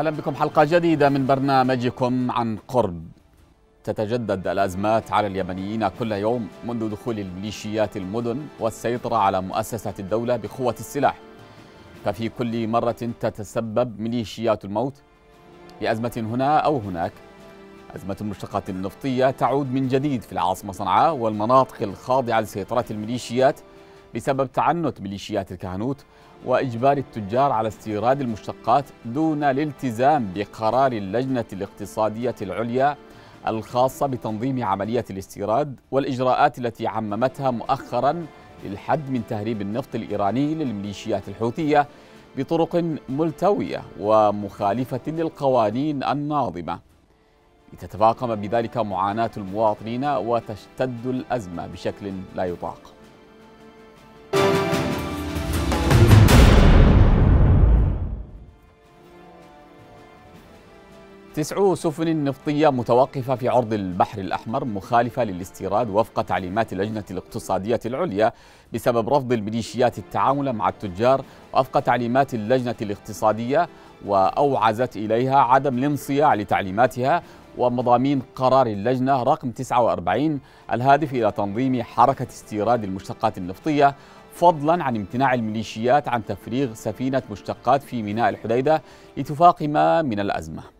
أهلا بكم. حلقة جديدة من برنامجكم عن قرب. تتجدد الأزمات على اليمنيين كل يوم منذ دخول الميليشيات المدن والسيطرة على مؤسسه الدولة بقوة السلاح. ففي كل مرة تتسبب ميليشيات الموت بأزمة هنا أو هناك. أزمة المشتقات النفطية تعود من جديد في العاصمة صنعاء والمناطق الخاضعة لسيطرة الميليشيات بسبب تعنت ميليشيات الكهنوت وإجبار التجار على استيراد المشتقات دون الالتزام بقرار اللجنة الاقتصادية العليا الخاصة بتنظيم عملية الاستيراد والإجراءات التي عممتها مؤخرا للحد من تهريب النفط الإيراني للميليشيات الحوثية بطرق ملتوية ومخالفة للقوانين الناظمة. لتتفاقم بذلك معاناة المواطنين وتشتد الأزمة بشكل لا يطاق. تسع سفن نفطية متوقفة في عرض البحر الأحمر مخالفة للاستيراد وفق تعليمات اللجنة الاقتصادية العليا بسبب رفض الميليشيات التعامل مع التجار. وفق تعليمات اللجنة الاقتصادية وأوعزت إليها عدم الانصياع لتعليماتها ومضامين قرار اللجنة رقم 49 الهادف إلى تنظيم حركة استيراد المشتقات النفطية فضلا عن امتناع الميليشيات عن تفريغ سفينة مشتقات في ميناء الحديدة لتفاقم من الأزمة.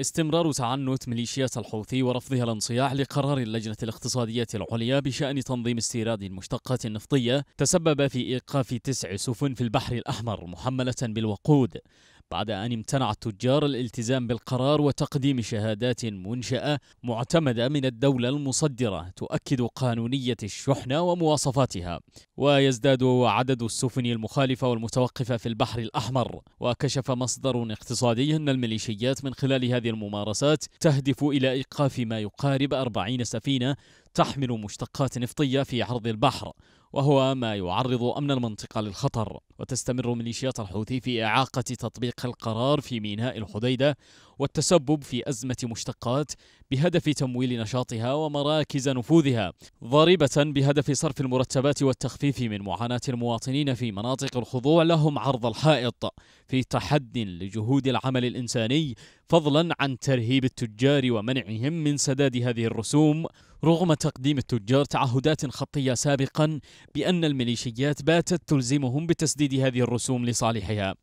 استمرار تعنت ميليشيات الحوثي ورفضها الانصياع لقرار اللجنة الاقتصادية العليا بشأن تنظيم استيراد المشتقات النفطية تسبب في إيقاف تسع سفن في البحر الأحمر محملة بالوقود. بعد أن امتنع التجار الالتزام بالقرار وتقديم شهادات منشأة معتمدة من الدولة المصدرة تؤكد قانونية الشحنة ومواصفاتها. ويزداد عدد السفن المخالفة والمتوقفة في البحر الأحمر. وكشف مصدر اقتصادي أن الميليشيات من خلال هذه الممارسات تهدف إلى إيقاف ما يقارب أربعين سفينة تحمل مشتقات نفطية في عرض البحر. وهو ما يعرض أمن المنطقة للخطر وتستمر ميليشيات الحوثي في إعاقة تطبيق القرار في ميناء الحديدة والتسبب في أزمة مشتقات بهدف تمويل نشاطها ومراكز نفوذها ضاربة بهدف صرف المرتبات والتخفيف من معاناة المواطنين في مناطق الخضوع لهم عرض الحائط في تحد لجهود العمل الإنساني فضلا عن ترهيب التجار ومنعهم من سداد هذه الرسوم. رغم تقديم التجار تعهدات خطية سابقا بأن الميليشيات باتت تلزمهم بتسديد هذه الرسوم لصالحها.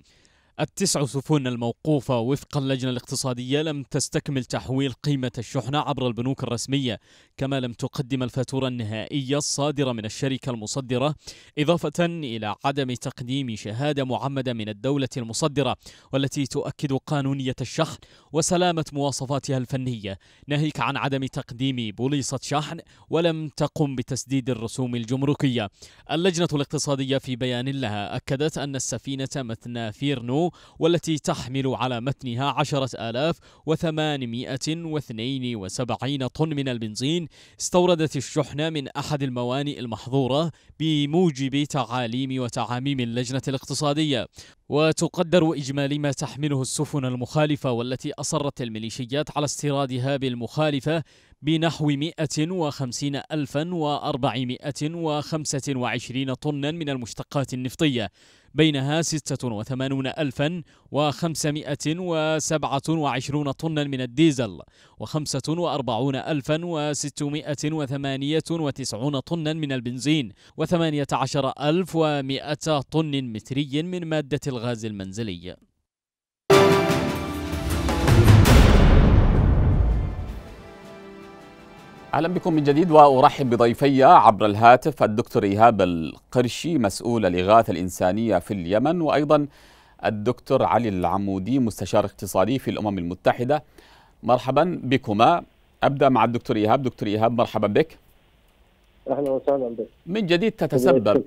التسع سفن الموقوفة وفق اللجنة الاقتصادية لم تستكمل تحويل قيمة الشحنة عبر البنوك الرسمية كما لم تقدم الفاتورة النهائية الصادرة من الشركة المصدرة إضافة إلى عدم تقديم شهادة معمدة من الدولة المصدرة والتي تؤكد قانونية الشحن وسلامة مواصفاتها الفنية. ناهيك عن عدم تقديم بوليصة شحن ولم تقم بتسديد الرسوم الجمركية. اللجنة الاقتصادية في بيان لها أكدت أن السفينة مثنى فيرنو والتي تحمل على متنها عشرة آلاف وثمانمائة واثنين وسبعين طن من البنزين استوردت الشحنة من أحد الموانئ المحظورة بموجب تعاليم وتعاميم اللجنة الاقتصادية. وتقدر إجمالي ما تحمله السفن المخالفة والتي أصرت الميليشيات على استيرادها بالمخالفة بنحو 150 ألفا وأربعمائة وخمسة وعشرين طنا من المشتقات النفطية بينها 86 ألفا وخمسمائة وسبعة وعشرون طنا من الديزل وخمسة وأربعون ألفا وستمائة وثمانية وتسعون طنا من البنزين وثمانية عشر ألف ومائة طن متري من مادة الغاز المنزلي. أهلا بكم من جديد وأرحب بضيفي عبر الهاتف الدكتور إيهاب القرشي مسؤول الإغاثة الإنسانية في اليمن وأيضا الدكتور علي العمودي مستشار اقتصادي في الأمم المتحدة. مرحبا بكما. أبدأ مع الدكتور إيهاب. دكتور إيهاب مرحبا بك. أهلا وسهلا بك. من جديد تتسبب.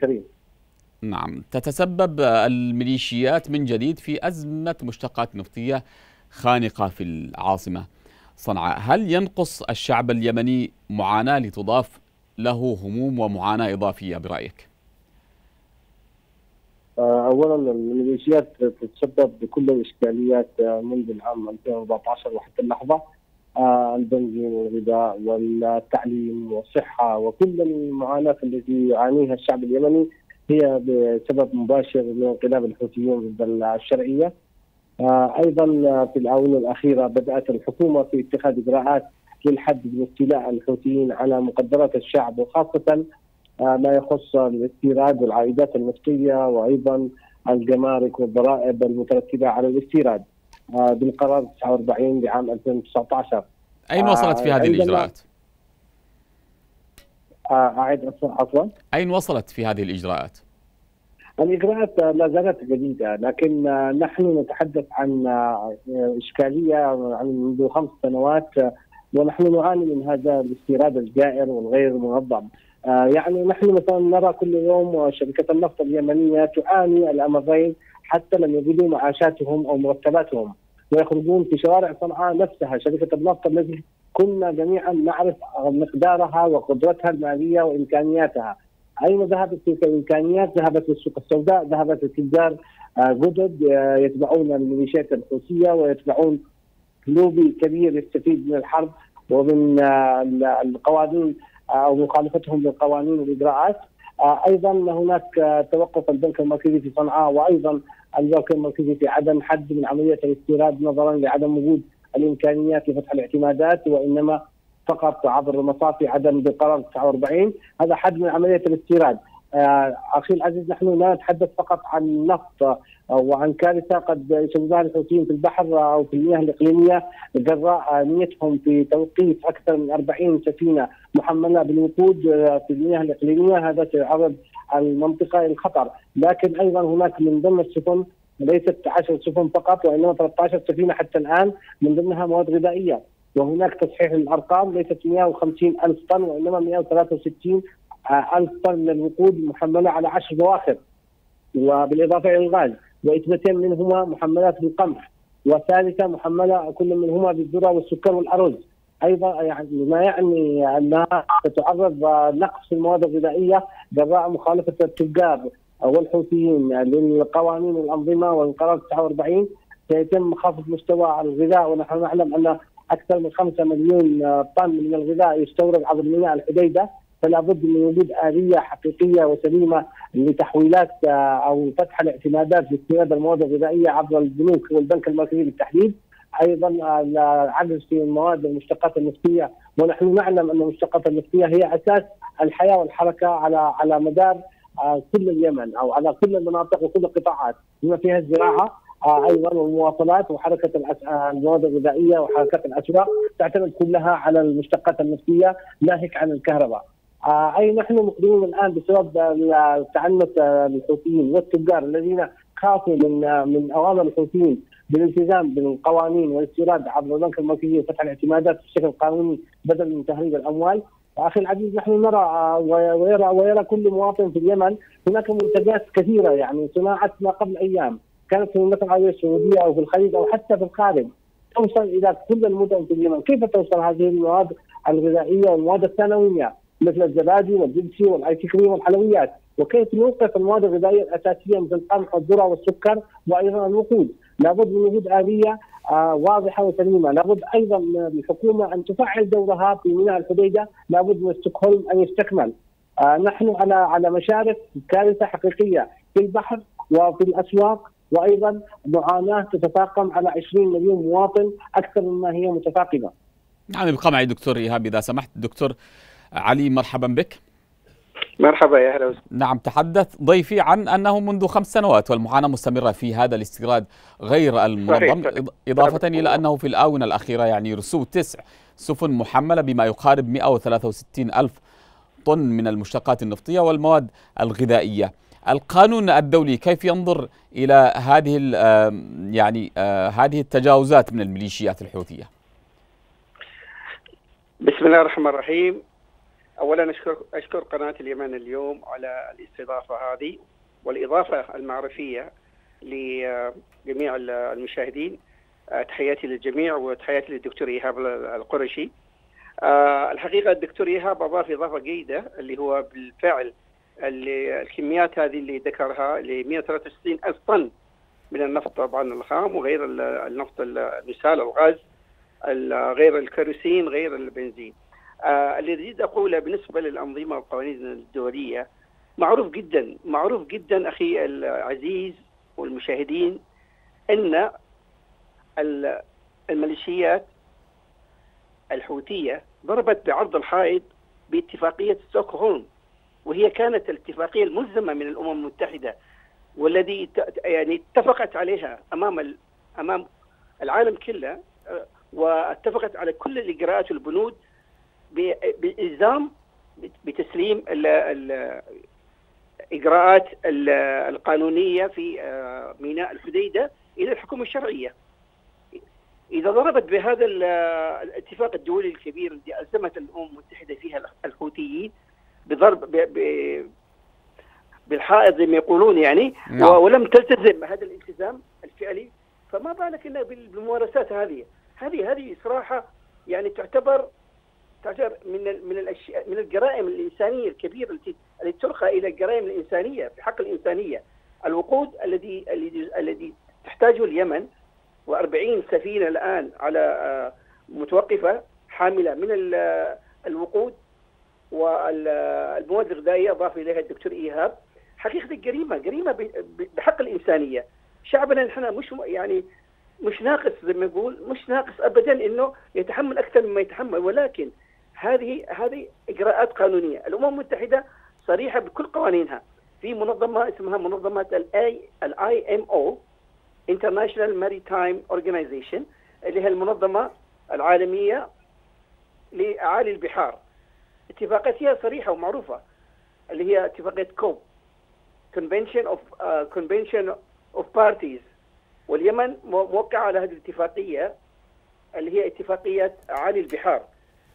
نعم. تتسبب الميليشيات من جديد في أزمة مشتقات نفطية خانقة في العاصمة. صنعاء هل ينقص الشعب اليمني معاناة لتضاف له هموم ومعاناة إضافية برأيك؟ اولا الميليشيات تتسبب بكل الإشكاليات منذ العام 2014 وحتى اللحظة. البنزين والغذاء والتعليم والصحة وكل المعاناة التي يعانيها الشعب اليمني هي بسبب مباشر من انقلاب الحوثيين ضد الشرعية. آه، أيضا في الآونة الأخيرة بدأت الحكومة في اتخاذ إجراءات للحد من استيلاء الحوثيين على مقدرات الشعب وخاصة آه، ما يخص الاستيراد والعائدات النفطية وأيضا الجمارك والضرائب المترتبة على الاستيراد آه، بالقرار 49 لعام 2019 أين وصلت في هذه الإجراءات؟ اعد عفوا أين وصلت في هذه الإجراءات؟ الاجراءات لا زالت جديدة لكن نحن نتحدث عن إشكالية عن منذ خمس سنوات ونحن نعاني من هذا الاستيراد الجائر والغير منظم. يعني نحن مثلا نرى كل يوم شركة النفط اليمنية تعاني الأمرين حتى لم يجدوا معاشاتهم أو مرتباتهم ويخرجون في شوارع صنعاء نفسها شركة النفط التي كنا جميعا نعرف مقدارها وقدرتها المالية وإمكانياتها اين ذهبت تلك الإمكانيات؟ ذهبت للسوق السوداء، ذهبت لتجار آه، جدد آه، يتبعون الميليشيات الحوثيه ويتبعون لوبي كبير يستفيد من الحرب ومن آه، القوانين أو مخالفتهم للقوانين والإجراءات. أيضا هناك توقف البنك المركزي في صنعاء وأيضا البنك المركزي في عدن حد من عملية الاستيراد نظرا لعدم وجود الإمكانيات لفتح الاعتمادات وإنما فقط عبر مصافي عدن بقرار 49 هذا حد من عملية الاستيراد. آه، أخي العزيز نحن لا نتحدث فقط عن نفط آه، وعن كارثة قد يسببها الحوثيين في البحر أو في المياه الإقليمية. جراء نيتهم في توقيف أكثر من 40 سفينة محملة بالوقود آه، في المياه الإقليمية. هذا سيعرض المنطقة للخطر، لكن أيضا هناك من ضمن السفن ليست 10 سفن فقط وإنما 13 سفينة حتى الآن من ضمنها مواد غذائية. وهناك تصحيح للارقام ليست 150 ألف طن وإنما 163 ألف طن من الوقود محملة على 10 بواخر وبالإضافة إلى الغاز واثنتين منهما محملات بالقمح وثالثة محملة كل منهما بالذرة والسكر والأرز. أيضا يعني ما يعني أنها تتعرض نقص في المواد الغذائية جراء مخالفة التجار والحوثيين للقوانين والأنظمة والقرار 49 سيتم خفض مستوى الغذاء ونحن نعلم أن أكثر من 5 مليون طن من الغذاء يستورد عبر ميناء الحديدة فلا بد من وجود آلية حقيقية وسليمة لتحويلات آه، أو فتح الاعتمادات لاستيراد المواد الغذائية عبر البنوك والبنك المركزي بالتحديد أيضا العجز في المواد المشتقات النفطية ونحن نعلم أن المشتقات النفطية هي أساس الحياة والحركة على على مدار آه، كل اليمن أو على كل المناطق وكل القطاعات. بما فيها الزراعة آه، أيضا والمواصلات وحركة المواد الغذائية وحركة الأسواق تعتمد كلها على المشتقات النفطية ناهيك عن الكهرباء. آه، أي نحن مقدمين الآن بسبب تعنت الحوثيين والتجار الذين خافوا من من أوامر الحوثيين بالالتزام بالقوانين والاستيراد عبر البنك المركزي وفتح الاعتمادات بشكل قانوني بدل من تهريب الأموال أخي العزيز نحن نرى آه، ويرى ويرى كل مواطن في اليمن هناك منتجات كثيرة يعني صناعة ما قبل أيام كانت في المملكة العربية السعودية أو في الخليج أو حتى في الخارج توصل إلى كل المدن في اليمن، كيف توصل هذه المواد الغذائية والمواد الثانوية؟ مثل الزبادي والجبسي والايس كريم والحلويات، وكيف نوقف المواد الغذائية الأساسية مثل القمح والذرة والسكر وأيضا الوقود، لابد من وجود آلية آه واضحة وسليمة، لابد أيضا من الحكومة أن تفعل دورها في ميناء الحديدة، لابد من ستوكهولم أن يستكمل. آه نحن على على مشارف كارثة حقيقية في البحر وفي الأسواق. وأيضا معاناة تتفاقم على 20 مليون مواطن أكثر مما هي متفاقمة. نعم ابقى معي دكتور إيهاب إذا سمحت دكتور علي مرحبا بك. مرحبا يا أهلا نعم تحدث ضيفي عن أنه منذ خمس سنوات والمعاناة مستمرة في هذا الاستيراد غير المنظم صحيح. إضافة صحيح. إلى أنه في الآونة الأخيرة يعني رسو تسع سفن محملة بما يقارب 163 ألف طن من المشتقات النفطية والمواد الغذائية. القانون الدولي كيف ينظر إلى هذه يعني آه، هذه التجاوزات من الميليشيات الحوثية؟ بسم الله الرحمن الرحيم. اولا أشكر أشكر قناة اليمن اليوم على الاستضافة هذه والإضافة المعرفية لجميع المشاهدين. آه، تحياتي للجميع وتحياتي للدكتور إيهاب القرشي. آه، الحقيقة الدكتور إيهاب أضاف إضافة جيدة اللي هو بالفعل الكميات هذه اللي ذكرها اللي 163 ألف طن من النفط طبعا الخام وغير النفط المسال الغاز غير الكيروسين غير البنزين. آه الذي اريد أقوله بالنسبة للأنظمة والقوانين الدولية معروف جدا معروف جدا أخي العزيز والمشاهدين إن الميليشيات الحوثية ضربت بعرض الحائط باتفاقية ستوكهولم. وهي كانت الاتفاقية الملزمة من الأمم المتحدة والذي يعني اتفقت عليها أمام أمام العالم كله واتفقت على كل الاجراءات والبنود بإلزام بتسليم الاجراءات القانونية في آه، ميناء الحديدة إلى الحكومة الشرعية. إذا ضربت بهذا الاتفاق الدولي الكبير الذي ألزمت الأمم المتحدة فيها الحوثيين بضرب بالحائط زي ما يقولون يعني نعم. ولم تلتزم هذا الالتزام الفعلي فما بالك الا بالممارسات هذه هذه هذه صراحة يعني تعتبر تعتبر من من الاشياء من الجرائم الإنسانية الكبيرة التي التي ترقى إلى الجرائم الإنسانية في حق الإنسانية الوقود الذي الذي تحتاجه اليمن و40 سفينة الآن على آه، متوقفة حاملة من الوقود والمواد الغذائية أضاف إليها الدكتور إيهاب. حقيقة جريمة جريمة بحق الإنسانية. شعبنا نحن مش يعني مش ناقص زي ما يقول مش ناقص ابدا إنه يتحمل أكثر مما يتحمل. ولكن هذه هذه إجراءات قانونية، الأمم المتحدة صريحة بكل قوانينها. في منظمة اسمها منظمة ال I ال IMO International Maritime Organization اللي هي المنظمة العالمية لأعالي البحار. اتفاقاتها صريحة ومعروفة اللي هي اتفاقية كوب of uh, Convention of Parties. واليمن موقع على هذه الاتفاقية اللي هي اتفاقية عالي البحار.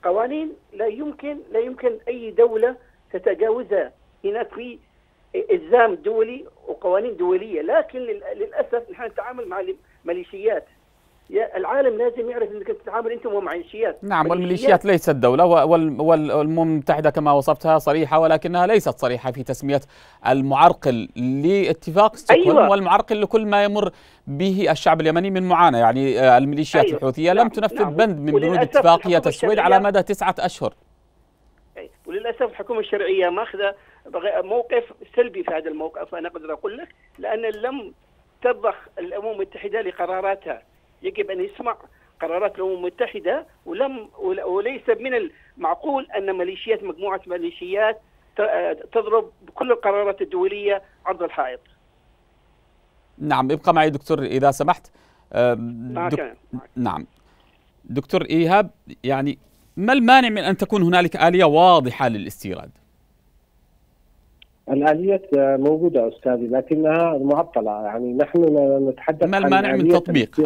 قوانين لا يمكن لا يمكن أي دولة تتجاوزها هناك في إلزام دولي وقوانين دولية. لكن للأسف نحن نتعامل مع ميليشيات. العالم لازم يعرف إنك تتعامل أنت مع ميليشيات نعم والميليشيات ليست دوله والامم المتحده كما وصفتها صريحة ولكنها ليست صريحة في تسمية المعرقل لاتفاق ستوكهولم أيوة. والمعرقل لكل ما يمر به الشعب اليمني من معاناة يعني آه، الميليشيات أيوة. الحوثية نعم. لم تنفذ نعم. بند من بنود اتفاقية السويد على مدى تسعة أشهر وللأسف الحكومة الشرعية ماخذة موقف سلبي في هذا الموقف أنا أقدر أقول لك لأن لم تضخ الأمم المتحدة لقراراتها يجب أن يسمع قرارات الأمم المتحدة ولم وليس من المعقول أن ميليشيات مجموعة ميليشيات تضرب بكل القرارات الدولية عرض الحائط. نعم ابقى معي دكتور إذا سمحت. دك... نعم. دكتور إيهاب يعني ما المانع من أن تكون هنالك آلية واضحة للاستيراد؟ الآلية موجودة أستاذي لكنها معطلة يعني نحن نتحدث ما المانع من تطبيق؟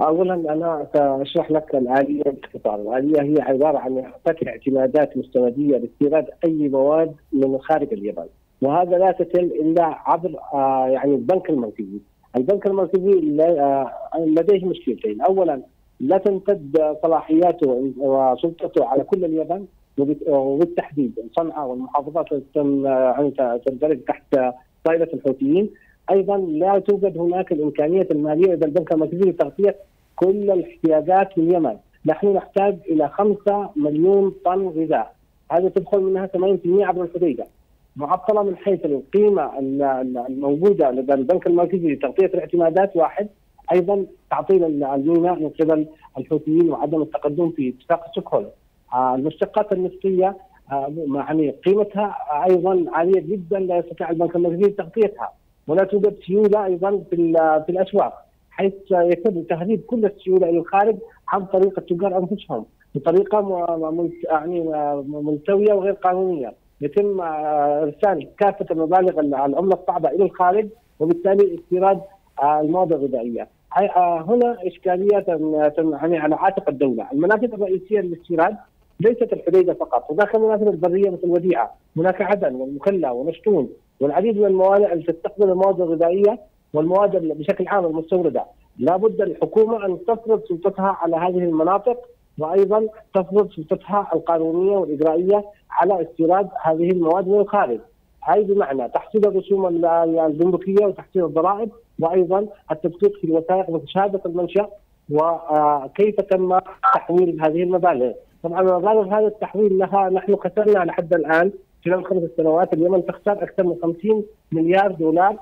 اولا أنا سأشرح لك الآلية باختصار، الآلية هي عبارة عن فتح اعتمادات مستندية لاستيراد أي مواد من خارج اليابان، وهذا لا تتم إلا عبر آه يعني البنك المركزي، البنك المركزي آه لديه مشكلتين، اولا لا تمتد صلاحياته وسلطته على كل اليابان وبالتحديد صنعاء والمحافظات التي تندرج تحت طائله الحوثيين. أيضا لا توجد هناك الإمكانية المالية لدى البنك المركزي لتغطية كل الاحتياجات في اليمن، نحن نحتاج إلى 5 مليون طن غذاء، هذه تدخل منها 80% عبر الحديدة. معطلة من حيث القيمة الموجودة لدى البنك المركزي لتغطية الاعتمادات واحد، أيضا تعطيل الميناء من قبل الحوثيين وعدم التقدم في اتفاق ستوكهولم. آه، المشتقات النفطية آه، يعني قيمتها أيضا عالية جدا لا يستطيع البنك المركزي تغطيتها. ولا توجد سيولة أيضا في الأسواق حيث يتم تهريب كل السيولة إلى الخارج عن طريق التجار أنفسهم بطريقة يعني ملتوية وغير قانونية. يتم آه، إرسال كافة المبالغ العملة الصعبة إلى الخارج وبالتالي استيراد آه، المواد الغذائية. آه، هنا إشكالية يعني على عاتق الدولة، المنافذ الرئيسية للاستيراد ليست الحديدة فقط، هناك منافذ البرية مثل وديعه، هناك عدن والمخلى ونشتون والعديد من الموانئ التي تستخدم المواد الغذائية والمواد بشكل عام المستوردة لابد الحكومة أن تفرض سلطتها على هذه المناطق وأيضا تفرض سلطتها القانونية والإجرائية على استيراد هذه المواد من الخارج. هاي بمعنى تحصيل الرسوم الجمركيه وتحصيل الضرائب وأيضا التدقيق في الوثائق مثل شهاده المنشا وكيف تم تحويل هذه المبالغ. طبعا مبالغ هذا التحويل لها نحن خسرنا لحد الآن خلال خمس سنوات اليمن تخسر أكثر من 50 مليار دولار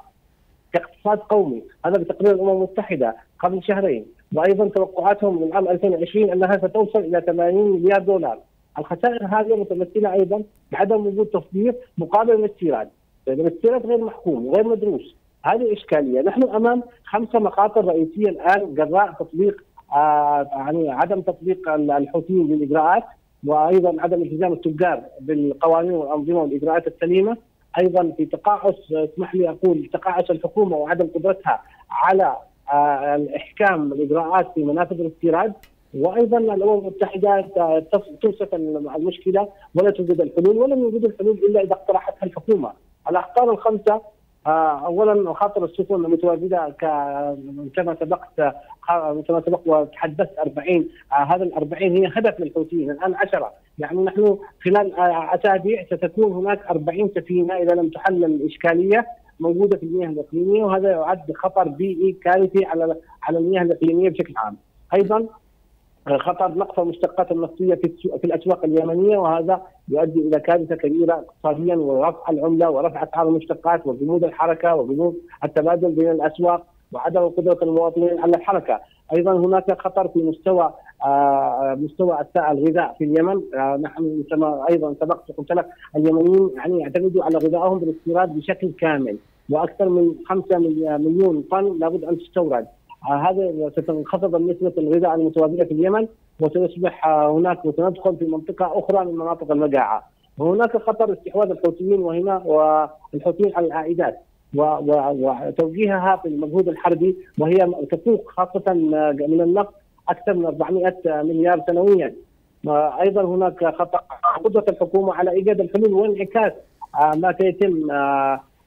كاقتصاد قومي. هذا بتقرير الأمم المتحدة قبل شهرين. وأيضا توقعاتهم من عام 2020 أنها ستوصل إلى 80 مليار دولار. الخسائر هذه متمثلة أيضا بعدم وجود تصدير مقابل الاستيراد. الاستيراد غير محكوم وغير مدروس. هذه إشكالية، نحن أمام خمسه مخاطر رئيسية الآن جراء تطبيق آه يعني عدم تطبيق الحوثيين للاجراءات وأيضا عدم التزام التجار بالقوانين والأنظمة والإجراءات السليمة، أيضا في تقاعس اسمح لي أقول تقاعس الحكومة وعدم قدرتها على آه الإحكام الإجراءات في منافذ الاستيراد وأيضا الأمم المتحدة توصف المشكلة ولا توجد الحلول ولم يوجد الحلول إلا إذا اقترحتها الحكومة. الاخطار الخمسة آه، اولا خاطر السفن المتواجدة كما سبقت كما سبقت وتحدثت 40 آه، هذا ال 40 هي هدف للحوثيين الآن 10 يعني نحن خلال آه، أسابيع ستكون هناك 40 سفينة إذا لم تحل الإشكالية موجودة في المياه الإقليمية وهذا يعد خطر بيئي كارثي على على المياه الإقليمية بشكل عام. أيضا خطر نقص المشتقات النفطية في في الأسواق اليمنية وهذا يؤدي إلى كارثة كبيرة اقتصاديا ورفع العملة ورفع أسعار المشتقات وجمود الحركة وجمود التبادل بين الأسواق وعدم قدرة المواطنين على الحركة، أيضا هناك خطر في مستوى آه مستوى الغذاء في اليمن، آه نحن كما أيضا سبقت قلت لك اليمنيين يعني يعتمدوا على غذائهم بالاستيراد بشكل كامل وأكثر من 5 مليون طن لابد أن تستورد. هذا ستنخفض نسبة الغذاء المتواجدة في اليمن وسيصبح هناك وسندخل في منطقة أخرى من مناطق المجاعة وهناك خطر استحواذ الحوثيين وهنا والحوثيين على العائدات وتوجيهها في المجهود الحربي وهي تفوق خاصة من النفط أكثر من 400 مليار سنويا. أيضا هناك خطر قدرة الحكومة على إيجاد الحلول وانعكاس ما سيتم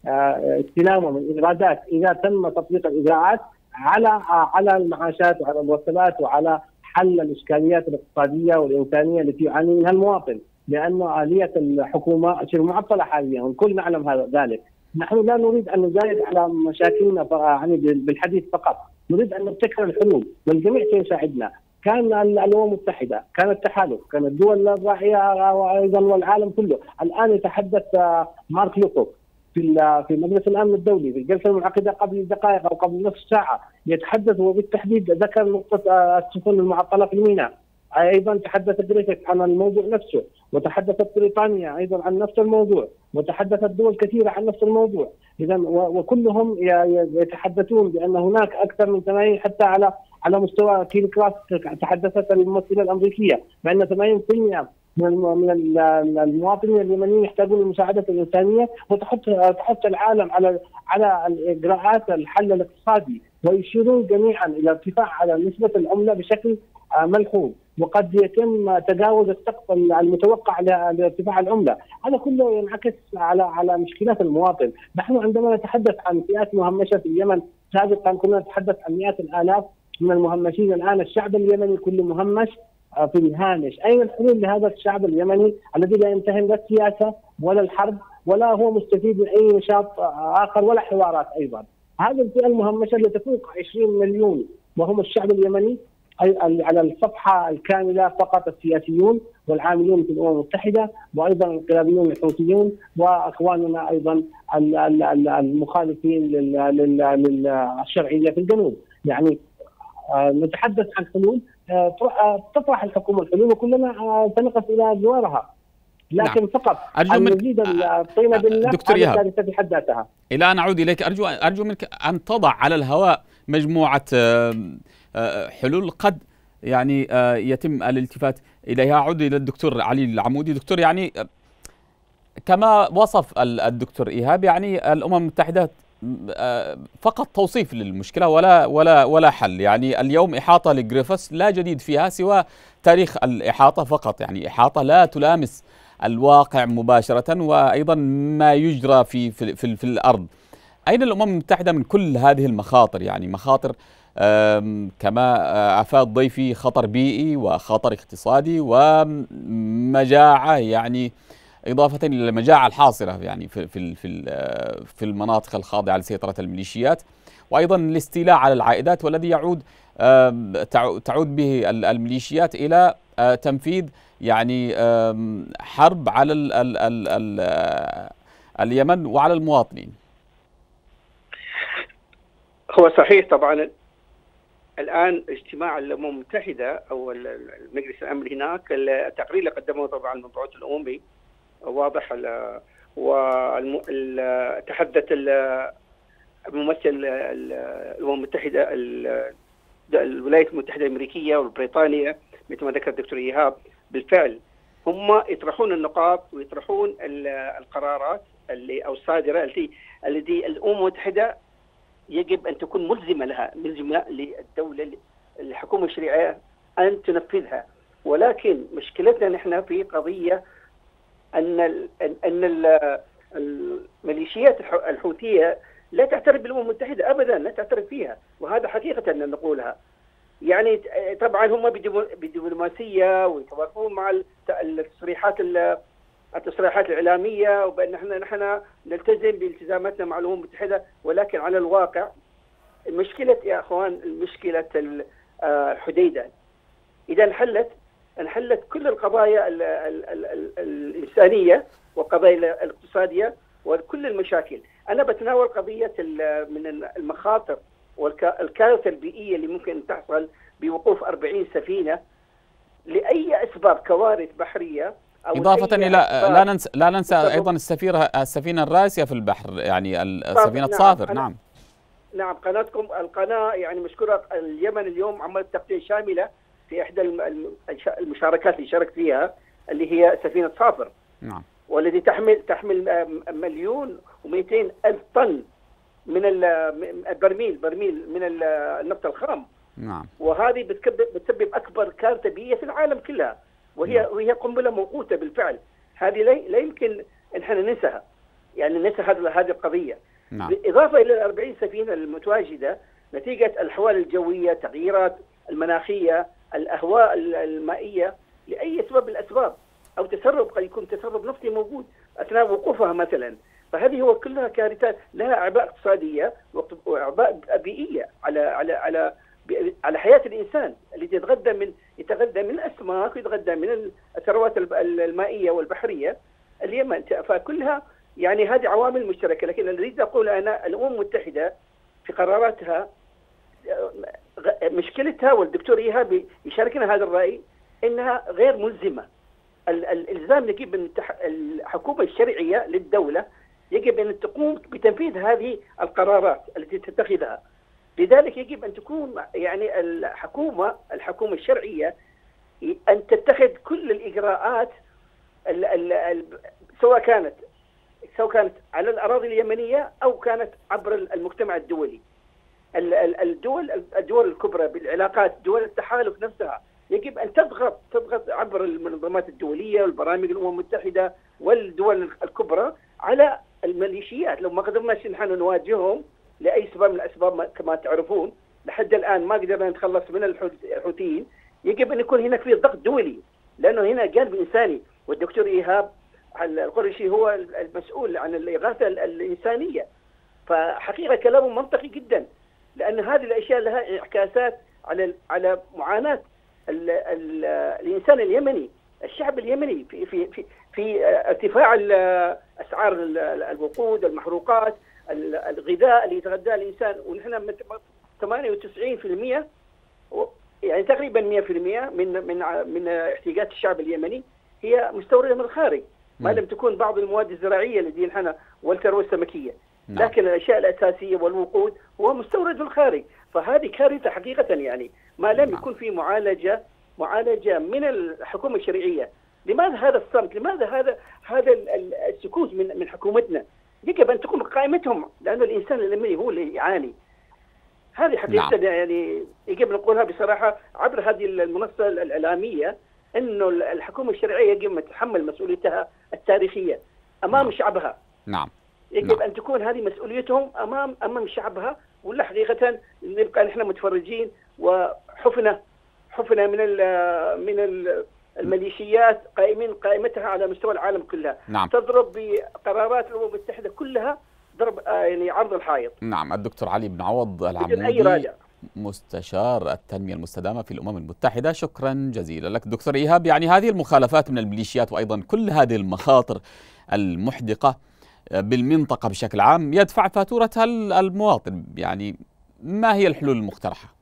استلامه من إيرادات. إذا تم تطبيق الإجراءات على على المعاشات وعلى المرتبات وعلى حل الإشكاليات الاقتصادية والإنسانية التي يعاني منها المواطن لأن آلية الحكومة شبه معطلة حاليا والكل نعلم هذا ذلك. نحن لا نريد أن نزايد على مشاكلنا يعني بالحديث فقط. نريد أن نبتكر الحلول. والجميع سيساعدنا. كان الأمم المتحدة، كان التحالف، كان الدول الراعيه وأيضا والعالم كله، الآن يتحدث مارك لوكوك في في مجلس الأمن الدولي في الجلسة المنعقده قبل دقائق أو قبل نصف ساعة. يتحدث وبالتحديد ذكر نقطة آه، السفن المعطلة في الميناء. أيضا تحدث بريفيك عن الموضوع نفسه. وتحدثت بريطانيا أيضا عن نفس الموضوع وتحدثت دول كثيرة عن نفس الموضوع. اذا وكلهم يتحدثون بأن هناك أكثر من 80 حتى على على مستوى كيل كراس تحدثت الممثلة الأمريكية بأن 80% من المواطنين اليمنيين يحتاجون المساعده الإنسانية وتحط تحط العالم على على الإجراءات الحل الاقتصادي ويشيرون جميعا إلى ارتفاع على نسبة العملة بشكل ملحوظ. وقد يتم تجاوز السقف المتوقع لارتفاع العملة، هذا كله ينعكس على على مشكلات المواطن، نحن عندما نتحدث عن فئات مهمشة في اليمن سابقا كنا نتحدث عن مئات الآلاف من المهمشين الآن. الشعب اليمني كله مهمش في الهامش، أين الحلول لهذا الشعب اليمني الذي لا يمتهن لا السياسة ولا الحرب ولا هو مستفيد من أي نشاط آخر ولا حوارات أيضا. هذه الفئة المهمشة اللي تفوق 20 مليون وهم الشعب اليمني. على الصفحة الكاملة فقط السياسيون والعاملون في الأمم المتحدة وأيضا الانقلابيون الحوثيون وأخواننا أيضا المخالفين للشرعيه في الجنوب، يعني آه، نتحدث عن حلول آه، آه، تطرح الحكومة الحلول وكلنا سنقف إلى جوارها. لكن نعم. فقط أرجو أن نزيد الطين بالله دكتور إيهاب. في حد ذاتها إلى أن أعود إليك ارجو أرجو منك أن تضع على الهواء مجموعة حلول قد يعني يتم الالتفات إليها. أعود إلى الدكتور علي العمودي. دكتور يعني كما وصف الدكتور إيهاب يعني الأمم المتحدة فقط توصيف للمشكلة ولا ولا ولا حل. يعني اليوم إحاطة لجريفس لا جديد فيها سوى تاريخ الإحاطة فقط. يعني إحاطة لا تلامس الواقع مباشرة وأيضا ما يجرى في في, في, في الأرض. أين الأمم المتحدة من كل هذه المخاطر؟ يعني مخاطر كما أفاد ضيفي خطر بيئي وخطر اقتصادي ومجاعة يعني إضافة إلى المجاعة الحاصرة يعني في في في في المناطق الخاضعة لسيطرة الميليشيات وأيضا الاستيلاء على العائدات والذي يعود تعود به الميليشيات إلى تنفيذ يعني حرب على ال ال ال ال اليمن وعلى المواطنين. هو صحيح طبعا الآن اجتماع الامم المتحده أو المجلس الأمن هناك التقرير اللي قدمه طبعا المبعوث الأممي واضح وتحدث الممثل الأمم المتحدة الولايات المتحدة الأمريكية والبريطانية مثل ما ذكر الدكتور إيهاب بالفعل هم يطرحون النقاط ويطرحون القرارات اللي أو الصادرة التي التي الأمم المتحدة يجب أن تكون ملزمة لها ملزمة للدولة الحكومة الشرعيه أن تنفذها. ولكن مشكلتنا نحن في قضية أن أن الميليشيات الحوثية لا تعترف بالأمم المتحدة ابدا لا تعترف فيها. وهذا حقيقة أن نقولها. يعني طبعا هم بدبلوماسيه ويتوافقون مع التصريحات التصريحات الإعلامية وبأن إحنا نحن نلتزم بالتزاماتنا مع الأمم المتحدة ولكن على الواقع مشكلة يا أخوان مشكلة الحديدة. إذا انحلت انحلت كل القضايا ال ال ال الإنسانية والقضايا الاقتصادية وكل المشاكل. أنا بتناول قضية من المخاطر والكارثه البيئية اللي ممكن تحصل بوقوف 40 سفينة لأي أسباب كوارث بحرية أو إضافة إلى لا ننسى لا ننسى أيضا السفيرة السفينة الراسية في البحر يعني سفينة نعم صافر نعم. نعم قناتكم القناة يعني مشكورة اليمن اليوم عملت تغطية شاملة في إحدى المشاركات اللي شاركت فيها اللي هي سفينة صافر. نعم. والذي تحمل تحمل مليون و200 ألف طن من البرميل برميل من النفط الخام. نعم. وهذه بتسبب أكبر كارثة بيئية في العالم كلها. وهي نعم. وهي قنبلة موقوتة بالفعل هذه لا يمكن إن إحنا ننساها يعني ننسى هذه القضية نعم. بالإضافة إلى ال 40 سفينة المتواجدة نتيجة الأحوال الجوية تغييرات المناخية الأهواء المائية لأي سبب من الأسباب أو تسرب قد يكون تسرب نفطي موجود أثناء وقوفها مثلا فهذه هو كلها كارثات لها أعباء اقتصادية وأعباء بيئية على على على على حياة الإنسان الذي يتغذى من يتغذى من الأسماك ويتغذى من الثروات المائية والبحرية اليمن. فكلها يعني هذه عوامل مشتركة. لكن اللي أريد أقول أنا الأمم المتحدة في قراراتها مشكلتها والدكتور إيهاب يشاركنا هذا الرأي إنها غير ملزمة. الإلزام يجب من الحكومة الشرعية للدولة يجب أن تقوم بتنفيذ هذه القرارات التي تتخذها. لذلك يجب أن تكون يعني الحكومة الحكومة الشرعية أن تتخذ كل الإجراءات ال ال سواء كانت سواء كانت على الأراضي اليمنية أو كانت عبر المجتمع الدولي. الدول الدول الكبرى بالعلاقات دول التحالف نفسها يجب أن تضغط تضغط عبر المنظمات الدولية والبرامج الأمم المتحدة والدول الكبرى على الميليشيات لو ما قدرناش نحن نواجههم لأي سبب من الأسباب كما تعرفون لحد الآن ما قدرنا نتخلص من الحوثيين يجب أن يكون هناك في ضغط دولي لأنه هنا جانب إنساني. والدكتور إيهاب القرشي هو المسؤول عن الإغاثة الإنسانية. فحقيقة كلامه منطقي جدا لأن هذه الأشياء لها انعكاسات على على معاناة ال ال الإنسان اليمني الشعب اليمني في في في, في ارتفاع أسعار الوقود المحروقات. الغذاء اللي يتغذاه الإنسان ونحن 98% يعني تقريبا 100% من من من احتياجات الشعب اليمني هي مستوردة من الخارج. ما لم تكون بعض المواد الزراعية التي نحن والثروه السمكيه نعم. لكن الأشياء الأساسية والوقود هو مستورد من الخارج. فهذه كارثة حقيقة يعني. ما لم نعم. يكون في معالجة معالجة من الحكومة الشرعية. لماذا هذا الصمت؟ لماذا هذا هذا السكوت من من حكومتنا؟ يجب ان تكون قائمتهم لأنه الإنسان اليمني هو اللي يعاني هذه حقيقة نعم. يعني يجب نقولها بصراحة عبر هذه المنصة الإعلامية إنه الحكومة الشرعية يجب أن تتحمل مسؤوليتها التاريخية أمام نعم. شعبها نعم يجب نعم. أن تكون هذه مسؤوليتهم امام أمام شعبها ولا حقيقه نبقى نحن متفرجين وحفنا حفنا من ال من ال الميليشيات قائمين قائمتها على مستوى العالم كلها نعم. تضرب بقرارات الأمم المتحدة كلها ضرب آه، يعني عرض الحائط. نعم الدكتور علي بن عوض العمودي مستشار التنمية المستدامة في الأمم المتحدة. شكرا جزيلا لك. دكتور إيهاب يعني هذه المخالفات من الميليشيات وأيضا كل هذه المخاطر المحدقة بالمنطقة بشكل عام يدفع فاتورتها المواطن. يعني ما هي الحلول المقترحة؟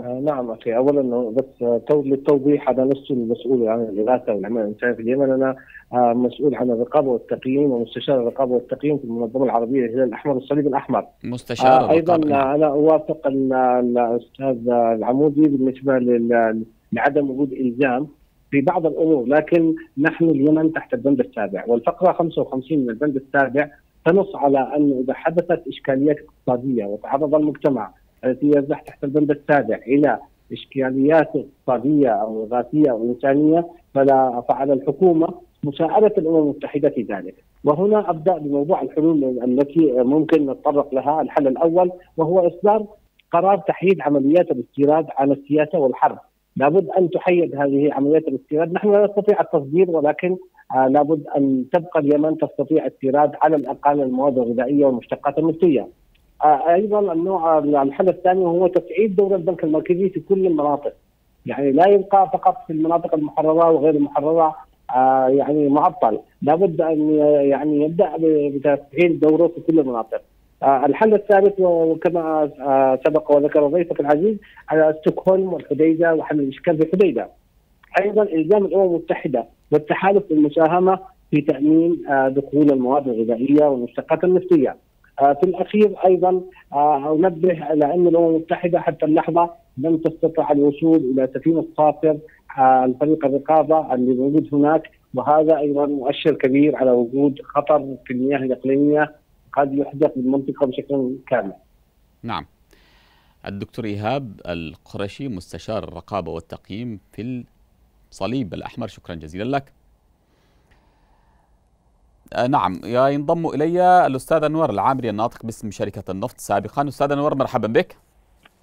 آه نعم أخي. اولا بس للتوضيح أنا لست المسؤول عن الاغاثه والعمل الإنساني في اليمن. أنا آه مسؤول عن الرقابة والتقييم ومستشار الرقابة والتقييم في المنظمة العربية للهلال الأحمر والصليب الأحمر. مستشار آه أيضا أنا أوافق الأستاذ العمودي بالنسبة لعدم وجود إلزام في بعض الأمور لكن نحن اليمن تحت البند السابع. والفقرة 55 من البند السابع تنص على انه إذا حدثت إشكاليات اقتصادية وتعرض المجتمع التي يصبح تحت البند السابع إلى إشكاليات اقتصادية أو ذاتية أو إنسانية فلا فعلى الحكومة مساعدة الأمم المتحدة في ذلك. وهنا أبدأ بموضوع الحلول التي ممكن نتطرق لها، الحل الأول وهو إصدار قرار تحييد عمليات الاستيراد عن السياسة والحرب. لابد أن تحيد هذه عمليات الاستيراد، نحن لا نستطيع التصدير ولكن آه لابد أن تبقى اليمن تستطيع استيراد على الأقل المواد الغذائية والمشتقات النفطية. آه أيضا النوع الحل الثاني هو تفعيل دور البنك المركزي في كل المناطق. يعني لا يبقى فقط في المناطق المحررة وغير المحررة آه يعني معطل، لابد أن يعني يبدأ بتفعيل دوره في كل المناطق. آه الحل الثالث وكما آه سبق وذكر ضيفك العزيز على ستوكهولم والحديدة وحل الإشكال في الحديده. أيضا إلزام الأمم المتحدة والتحالف بالمساهمه في تأمين آه دخول المواد الغذائية والمشتقات النفطية. في الأخير أيضا أنبه إلى أن الأمم المتحدة حتى اللحظة لم تستطع الوصول إلى سفينه صافر الفريق الرقابة اللي موجود هناك وهذا أيضا مؤشر كبير على وجود خطر في المياه الإقليمية قد يحدث بالمنطقة بشكل كامل. نعم. الدكتور إيهاب القرشي مستشار الرقابة والتقييم في الصليب الأحمر شكرا جزيلا لك. آه نعم. ينضم إلي الاستاذ انور العامري الناطق باسم شركة النفط سابقا أستاذ انور مرحبا بك.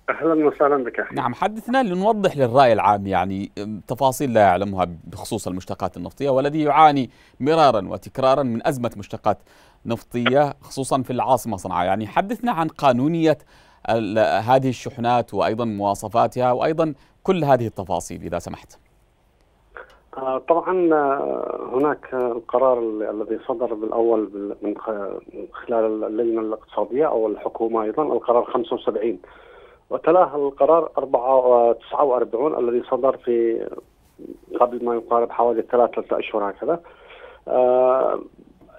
أهلا وسهلا بك. أخي. نعم. حدثنا لنوضح للرأي العام يعني تفاصيل لا يعلمها بخصوص المشتقات النفطية والذي يعاني مرارا وتكرارا من أزمة مشتقات نفطية خصوصا في العاصمة صنعاء. يعني حدثنا عن قانونية هذه الشحنات وأيضا مواصفاتها وأيضا كل هذه التفاصيل إذا سمحت. طبعا هناك القرار الذي صدر بالأول من خلال اللجنة الاقتصادية أو الحكومة أيضا القرار 75 وتلاه القرار 49 الذي صدر في قبل ما يقارب حوالي ثلاثة أشهر هكذا.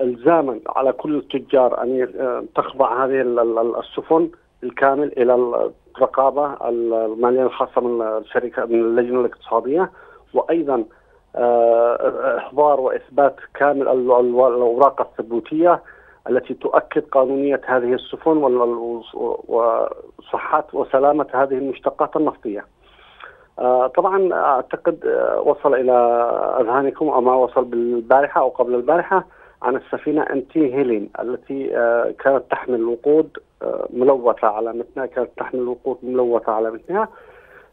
الزاما على كل التجار أن تخضع هذه السفن بالكامل إلى الرقابة المالية الخاصة من الشركة من اللجنة الاقتصادية. وأيضا إحضار وإثبات كامل الأوراق الثبوتية التي تؤكد قانونية هذه السفن وصحه وسلامة هذه المشتقات النفطية. طبعا أعتقد وصل إلى أذهانكم أو ما وصل بالبارحة أو قبل البارحة عن السفينة انتي هيلين التي كانت تحمل وقود ملوثة على متنها كانت تحمل وقود ملوثة على متنها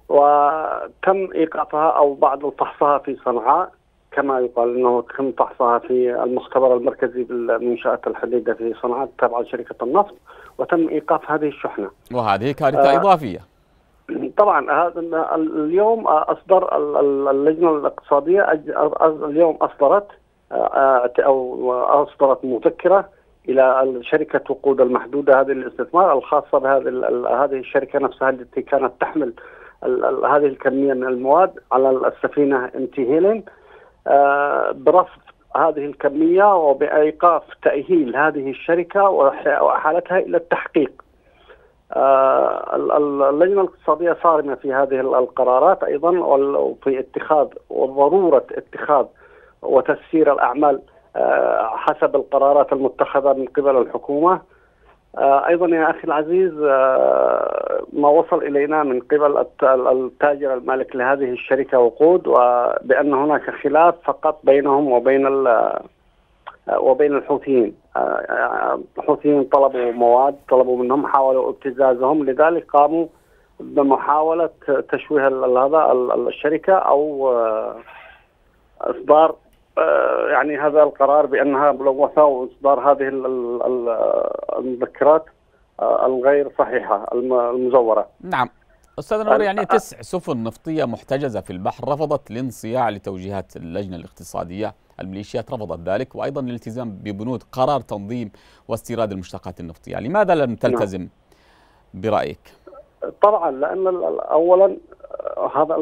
وتم إيقافها أو بعد فحصها في صنعاء كما يقال إنه تم فحصها في المختبر المركزي بالمنشآت الحديدة في صنعاء تابعه لشركه النفط وتم إيقاف هذه الشحنة. وهذه كارثة آه إضافية. طبعا هذا اليوم أصدر اللجنة الاقتصادية اليوم أصدرت أو أصدرت مذكرة إلى شركة وقود المحدودة هذه الاستثمار الخاصة بهذه هذه الشركة نفسها التي كانت تحمل هذه الكمية من المواد على السفينة انتي هيلين برفض هذه الكمية وبإيقاف تأهيل هذه الشركة وأحالتها إلى التحقيق. اللجنة الاقتصادية صارمة في هذه القرارات أيضا وفي اتخاذ وضرورة اتخاذ وتسيير الأعمال حسب القرارات المتخذة من قبل الحكومة أيضا يا أخي العزيز ما وصل إلينا من قبل التاجر المالك لهذه الشركة وقود وبأن هناك خلاف فقط بينهم وبين وبين الحوثيين. الحوثيين طلبوا مواد طلبوا منهم حاولوا ابتزازهم لذلك قاموا بمحاولة تشويه هذا الشركة أو إصدار يعني هذا القرار بأنها ملوثة وإصدار هذه المذكرات الغير صحيحة المزورة. نعم أستاذ نور يعني تسع سفن نفطية محتجزة في البحر رفضت الانصياع لتوجيهات اللجنة الاقتصادية الميليشيات رفضت ذلك وأيضا الالتزام ببنود قرار تنظيم واستيراد المشتقات النفطية، لماذا لم تلتزم نعم. برأيك؟ طبعا لأن اولا هذا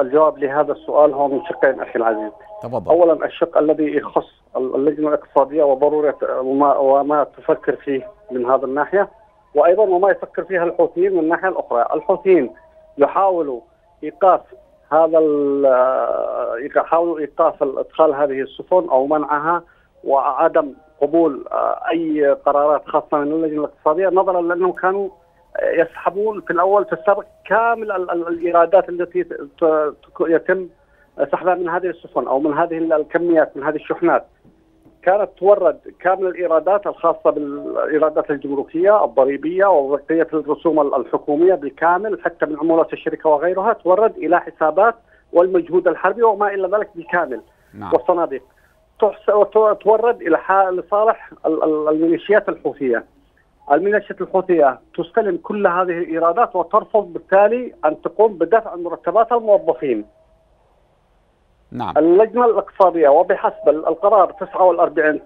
الجواب لهذا السؤال هو من شقين أخي العزيز. تفضل. اولا الشق الذي يخص اللجنة الاقتصادية وضرورة وما, وما تفكر فيه من هذا الناحية وأيضا وما يفكر فيها الحوثيين من الناحية الأخرى، الحوثيين يحاولوا إيقاف هذا يحاولوا إيقاف إدخال هذه السفن أو منعها وعدم قبول أي قرارات خاصة من اللجنة الاقتصادية نظرا لأنهم كانوا يسحبون في الأول في السابق كامل الإيرادات التي يتم سحبها من هذه السفن أو من هذه الكميات من هذه الشحنات. كانت تورد كامل الإيرادات الخاصة بالإيرادات الجمركية الضريبية وبقيه الرسوم الحكومية بالكامل حتى من عمولات الشركة وغيرها تورد إلى حسابات والمجهود الحربي وما إلى ذلك بالكامل نعم. والصناديق. تورد إلى لصالح الميليشيات الحوثية. الميليشيات الحوثية تستلم كل هذه الإيرادات وترفض بالتالي أن تقوم بدفع مرتبات الموظفين. نعم. اللجنة الإقتصادية وبحسب القرار 49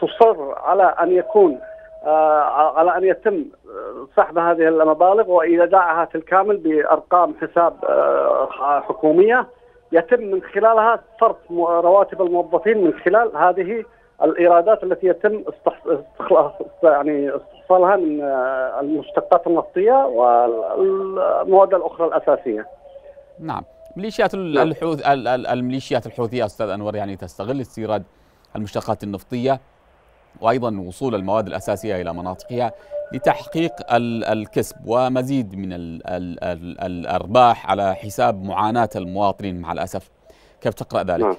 تصر على أن يكون آه على أن يتم آه، سحب هذه المبالغ وايداعها في الكامل بأرقام حساب آه حكومية يتم من خلالها صرف رواتب الموظفين من خلال هذه الإيرادات التي يتم استخلاص يعني استحصالها من آه، المشتقات النفطية والمواد الأخرى الأساسية. نعم. ميليشيات نعم. الحوث الميليشيات الحوثية أستاذ أنور يعني تستغل استيراد المشتقات النفطية وأيضا وصول المواد الأساسية إلى مناطقها لتحقيق الكسب ومزيد من الأرباح على حساب معاناة المواطنين مع الأسف كيف تقرأ ذلك؟ نعم.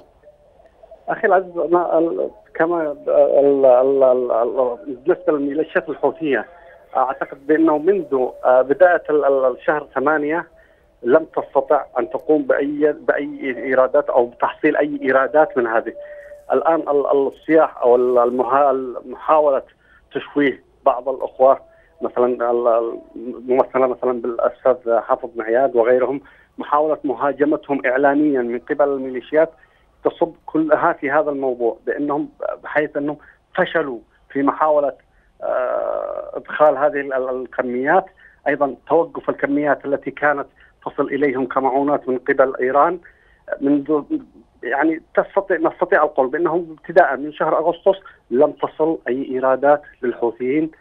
أخي العزيز كما بالنسبة للميليشيات الحوثية أعتقد بأنه منذ بداية الشهر ثمانية لم تستطع أن تقوم بأي بأي إيرادات أو بتحصيل أي إيرادات من هذه. الآن الصياح أو محاولة تشويه بعض الأخوة مثلا الممثله مثلا بالأستاذ حافظ معياد وغيرهم محاولة مهاجمتهم اعلانيا من قبل الميليشيات تصب كلها في هذا الموضوع بانهم بحيث أنهم فشلوا في محاولة آه، إدخال هذه الكميات. أيضا توقف الكميات التي كانت تصل إليهم كمعونات من قبل إيران. منذ يعني تستطيع نستطيع القول بأنهم ابتداء من شهر أغسطس لم تصل أي إيرادات للحوثيين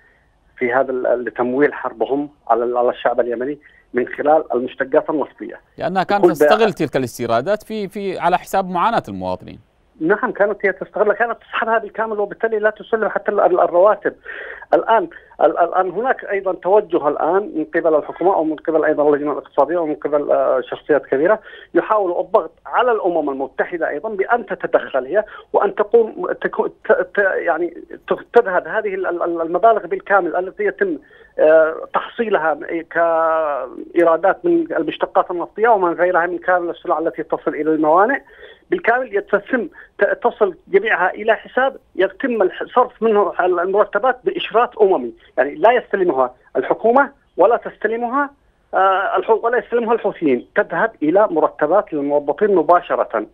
في هذا لتمويل حربهم على على الشعب اليمني. من خلال المشتقات النفطية. لأنها كانت تستغل تلك الاستيرادات في في على حساب معاناة المواطنين. نعم كانت هي تستغلها كانت تسحبها بالكامل وبالتالي لا تسلم حتى الرواتب الآن الآن هناك أيضا توجه الآن من قبل الحكومة أو من قبل أيضا اللجنة الاقتصادية ومن قبل آه، شخصيات كبيرة يحاولوا الضغط على الأمم المتحدة أيضا بأن تتدخل هي وأن تقوم يعني تذهب هذه المبالغ بالكامل التي يتم تحصيلها كإيرادات من المشتقات النفطية ومن غيرها من كامل السلع التي تصل إلى الموانئ. بالكامل يتم تصل جميعها إلى حساب يتم صرف منه المرتبات بإشراط أممي، يعني لا يستلمها الحكومة ولا تستلمها آه ولا يستلمها الحوثيين، تذهب إلى مرتبات للموظفين مباشرة.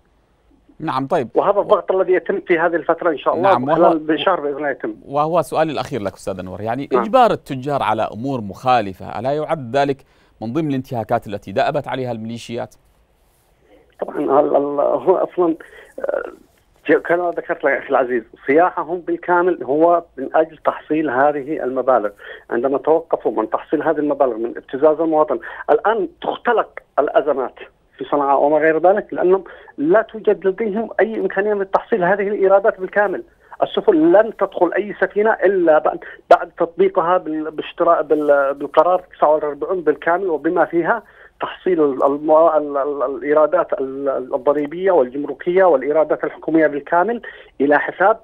نعم طيب. وهذا الضغط الذي يتم في هذه الفترة إن شاء الله نعم وهو بشهر بإذن الله يتم. وهو سؤالي الأخير لك أستاذ أنور. يعني نعم. إجبار التجار على أمور مخالفة ألا يعد ذلك من ضمن الانتهاكات التي دأبت عليها الميليشيات؟ طبعا هو أصلا آه، كما ذكرت لك أخي العزيز صياحهم بالكامل هو من أجل تحصيل هذه المبالغ. عندما توقفوا من تحصيل هذه المبالغ من ابتزاز المواطن الآن تختلق الأزمات. في صنعاء وما غير ذلك لأنهم لا توجد لديهم أي إمكانية من تحصيل هذه الإيرادات بالكامل السفن لن تدخل أي سفينة إلا بعد تطبيقها بالقرار 49 بالكامل وبما فيها تحصيل الإيرادات الضريبية والجمركية والإيرادات الحكومية بالكامل إلى حساب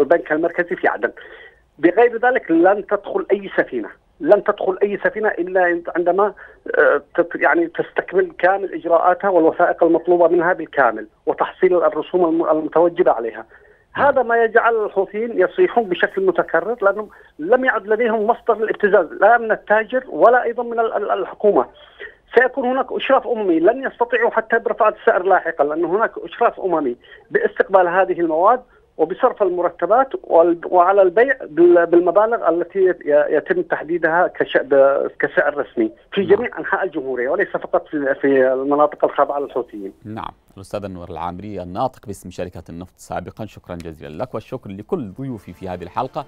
البنك المركزي في عدن. بغير ذلك لن تدخل أي سفينة، لن تدخل أي سفينة إلا عندما آه، يعني تستكمل كامل إجراءاتها والوثائق المطلوبة منها بالكامل وتحصيل الرسوم المتوجبة عليها. هذا ما يجعل الحوثيين يصيحون بشكل متكرر لانهم لم يعد لديهم مصدر للابتزاز لا من التاجر ولا أيضا من الحكومة. سيكون هناك أشراف أممي لن يستطيعوا حتى برفع السعر لاحقا لأن هناك أشراف أممي باستقبال هذه المواد وبصرف المرتبات وعلى البيع بالمبالغ التي يتم تحديدها كسعر رسمي في جميع نعم. أنحاء الجمهورية وليس فقط في المناطق الخاضعة للحوثيين. نعم، الاستاذ أنور العامري الناطق باسم شركة النفط سابقا شكرا جزيلا لك والشكر لكل ضيوفي في هذه الحلقة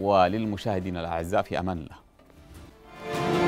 وللمشاهدين الأعزاء في أمان الله.